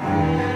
Amen.